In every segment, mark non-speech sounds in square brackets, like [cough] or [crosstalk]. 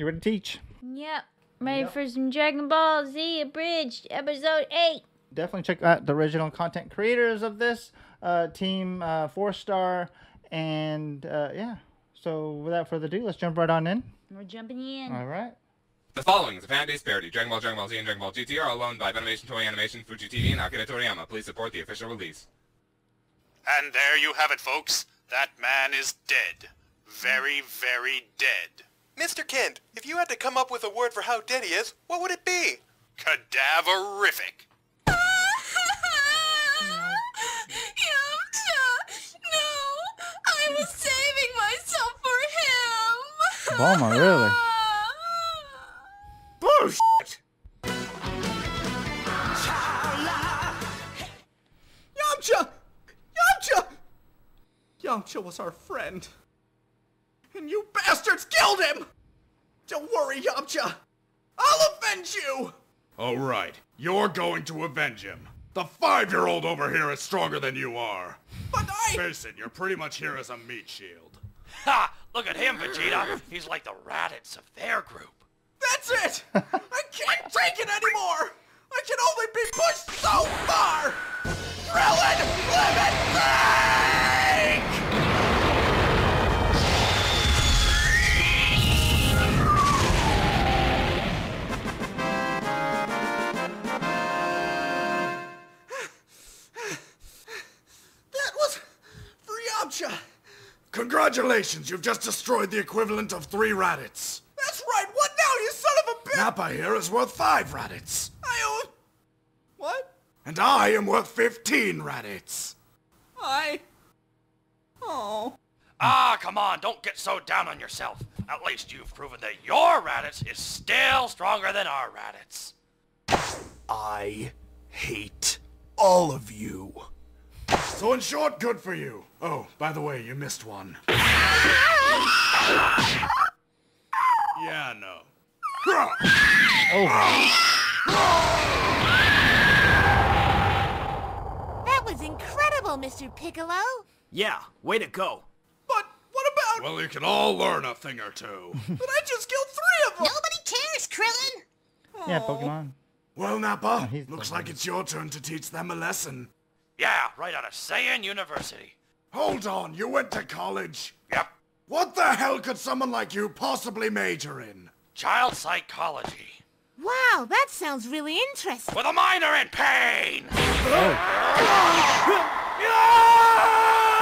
You ready to teach? Yep. Ready Yep. for some Dragon Ball Z Abridged, episode 8. Definitely check out the original content creators of this uh, team, uh, Four Star, and uh, yeah. So without further ado, let's jump right on in. We're jumping in. All right. The following is a fan-based parody. Dragon Ball, Dragon Ball Z, and Dragon Ball GT are all owned by Funimation Toei Animation, Fuji TV, and Akira Toriyama. Please support the official release. And there you have it, folks. That man is dead. Very, very dead. Mr. Kent, if you had to come up with a word for how dead he is, what would it be? Cadaverific. [laughs] Yamcha! No! I was saving myself for him! Bulma, really? [laughs] Oh, Yamcha! Yamcha! Yamcha was our friend. And you bastards killed him! Don't worry, Yamcha. I'll avenge you! Alright. You're going to avenge him. The five-year-old over here is stronger than you are. But I... Face it, you're pretty much here as a meat shield. Ha! Look at him, Vegeta. He's like the Raditz of their group. That's it! I can't take it anymore! I can only be pushed so far! Krillin, live Congratulations, you've just destroyed the equivalent of three Raditz. That's right! What now, you son of a bitch? Nappa here is worth five Raditz. I owe... What? And I am worth 15 Raditz. I... Oh... Ah, come on, don't get so down on yourself. At least you've proven that your Raditz is still stronger than our Raditz. I hate all of you. So in short, good for you. Oh, by the way, you missed one. yeah, no. Oh. That was incredible, Mr. Piccolo! Yeah, way to go. But what about... Well, you can all learn a thing or two. [laughs] But I just killed three of them! Nobody cares, Krillin! Yeah, Pokemon. well, Nappa, he's looks the like it's your turn to teach them a lesson. Yeah, right out of Saiyan University. Hold on, you went to college? Yep, What the hell could someone like you possibly major in? child psychology. Wow, that sounds really interesting. With a minor in pain! Oh,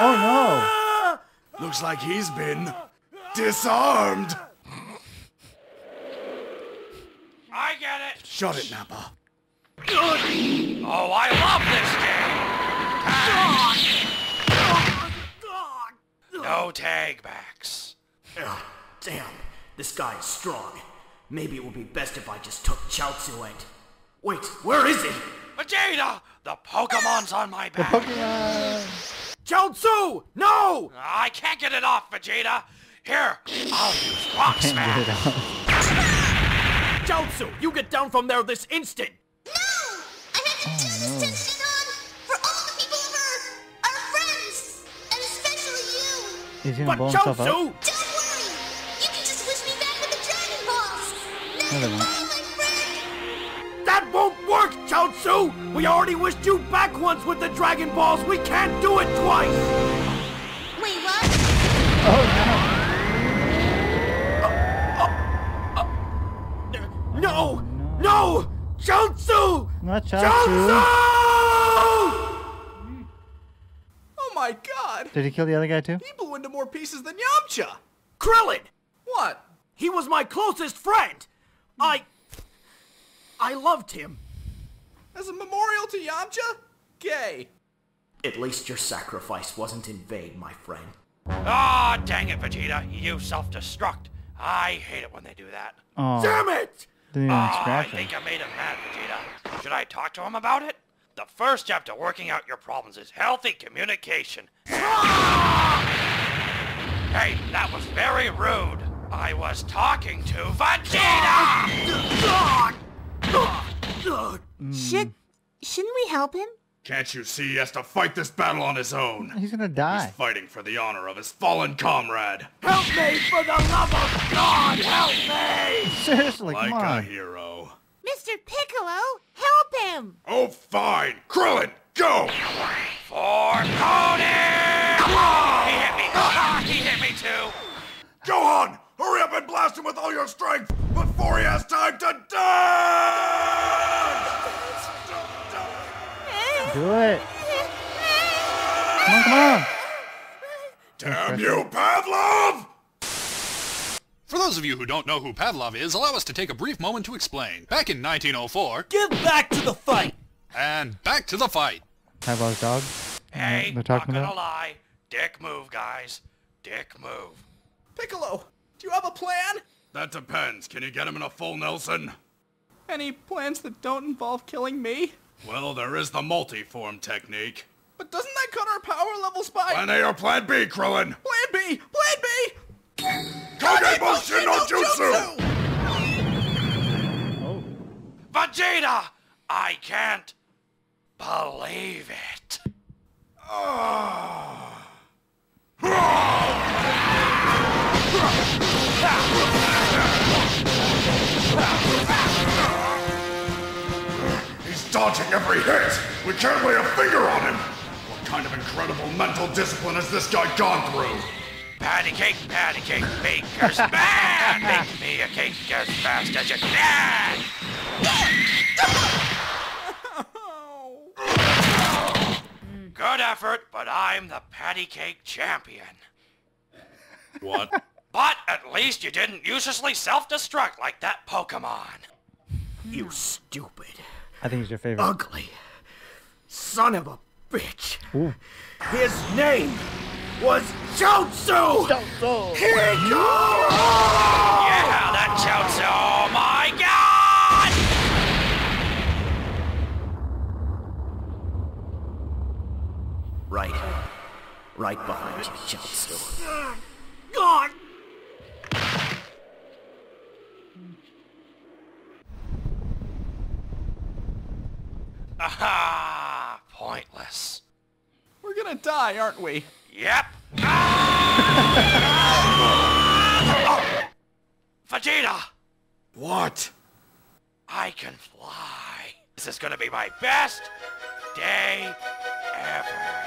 oh no. Looks like he's been disarmed. I get it! Shut it, Nappa. Oh, I love this game! No tag backs. Ugh, damn, this guy is strong. Maybe it would be best if I just took Chaozu and... Wait, where is he? Vegeta! The Pokemon's on my back. no! Pokemon! Chaozu! No! I can't get it off, Vegeta. Here, I'll use Rock Can't get it Smash. out. Chaozu, you get down from there this instant! He's gonna But blow himself up. Chaozu! Don't worry! You can just wish me back with the Dragon Balls! No, they Now won't. goodbye, my friend! That won't work, Chaozu! We already wished you back once with the Dragon Balls. We can't do it twice! Wait, what? Oh No! No! Chaozu! no! Not Chaozu! Chaozu! Oh my god! Did he kill the other guy too? He blew into more pieces than Yamcha! Krillin! What? He was my closest friend! I... I loved him. As a memorial to Yamcha? Gay. At least your sacrifice wasn't in vain, my friend. Ah, dang it, Vegeta. You self-destruct. I hate it when they do that. Oh, Damn it! didn't even Ah, I think I made him mad, Vegeta. Should I talk to him about it? The first step to working out your problems is healthy communication. hey, that was very rude. I was talking to Vegeta! Should... shouldn't we help him? Can't you see he has to fight this battle on his own? He's gonna die. He's fighting for the honor of his fallen comrade. Help me, for the love of God, help me! Seriously, like come a hero. Mr. Piccolo, help him! Oh, fine. Krillin, go! For Cody! He hit me. Ah! [laughs] he hit me too. Gohan, hurry up and blast him with all your strength before he has time to dance! Do it. Come on, come on. Damn you, Pavlov! For those of you who don't know who Pavlov is, allow us to take a brief moment to explain. Back in 1904, Get back to the fight! and back to the fight. Pavlov's dog. Hey, they're not gonna about. lie. Dick move, guys. Dick move. Piccolo, do you have a plan? That depends. Can you get him in a full Nelson? Any plans that don't involve killing me? Well, there is the multi-form technique. But doesn't that cut our power levels by... Plan A or Plan B, Krillin? Plan B! Plan B! I can't believe it. [sighs] He's dodging every hit! We can't lay a finger on him! What kind of incredible mental discipline has this guy gone through? Patty cake, patty cake, baker's man! Make me a cake as fast as you can! Effort, but I'm the patty cake champion. [laughs] What? But at least you didn't uselessly self-destruct like that Pokemon. You stupid, I think he's your favorite. ugly son of a bitch. His name was Chaozu! Chaozu! Here he goes! Yeah, that Chaozu, oh my god! Right. Right behind you, Chaozu. God! Aha! Pointless. We're gonna die, aren't we? Yep. Ah! Vegeta! What? I can fly. This is gonna be my best day ever.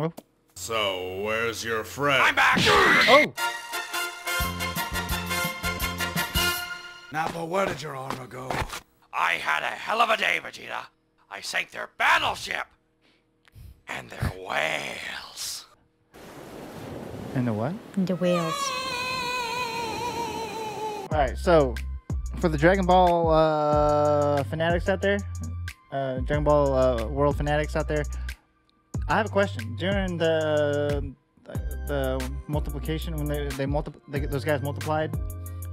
Oh. So, where's your friend? I'm back! [laughs] Oh. Nappa, where did your armor go? I had a hell of a day, Vegeta. I sank their battleship. And their whales. And the what? The whales. All right, so for the Dragon Ball uh, fanatics out there, uh, Dragon Ball uh, World fanatics out there, I have a question. During the the multiplication, when they they multi they, those guys multiplied,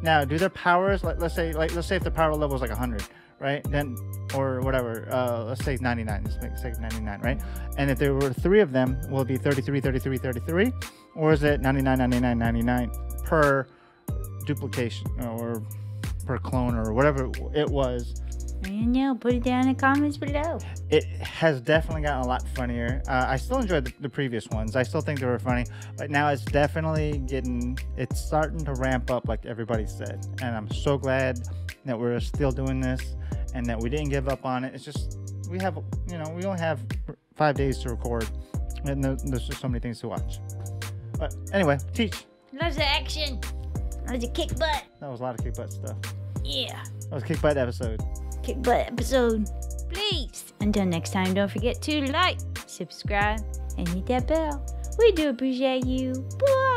now do their powers like let's say like let's say if the power level is like 100, right? Then or whatever, uh, let's say 99. Let's make say 99, right? And if there were three of them, will it be 33, 33, 33, or is it 99, 99, 99 per duplication or per clone or whatever it was. I don't know. Put it down in the comments below. It has definitely gotten a lot funnier. Uh, I still enjoyed the, the previous ones. I still think they were funny, but now it's definitely getting. It's starting to ramp up, like everybody said, and I'm so glad that we're still doing this and that we didn't give up on it. It's just we have, you know, we only have five days to record, and there's just so many things to watch. But anyway, teach. Loves the action. Loves the kick butt. That was a lot of kick butt stuff. Yeah. That was kick butt episode. Kick butt episode. Please. Until next time, don't forget to like, subscribe, and hit that bell. We do appreciate you. Bye.